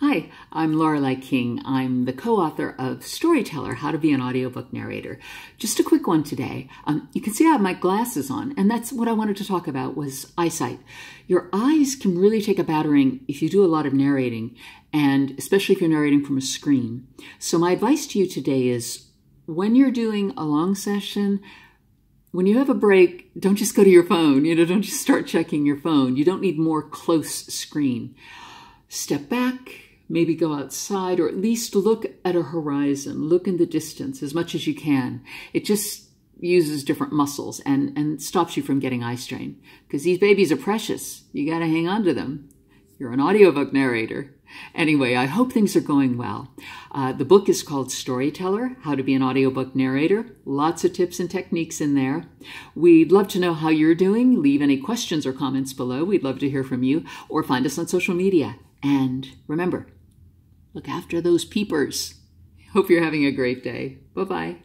Hi, I'm Lorelei King. I'm the co-author of Storyteller, How to Be an Audiobook Narrator. Just a quick one today. Um, you can see I have my glasses on, and that's what I wanted to talk about was eyesight. Your eyes can really take a battering if you do a lot of narrating, and especially if you're narrating from a screen. So my advice to you today is when you're doing a long session, when you have a break, don't just go to your phone. You know, don't just start checking your phone. You don't need more close screen. Step back, maybe go outside or at least look at a horizon, look in the distance as much as you can. It just uses different muscles and, and stops you from getting eye strain because these babies are precious. You got to hang on to them. You're an audiobook narrator. Anyway, I hope things are going well. Uh, the book is called Storyteller How to Be an Audiobook Narrator. Lots of tips and techniques in there. We'd love to know how you're doing. Leave any questions or comments below. We'd love to hear from you or find us on social media. And remember, look after those peepers. Hope you're having a great day. Bye bye.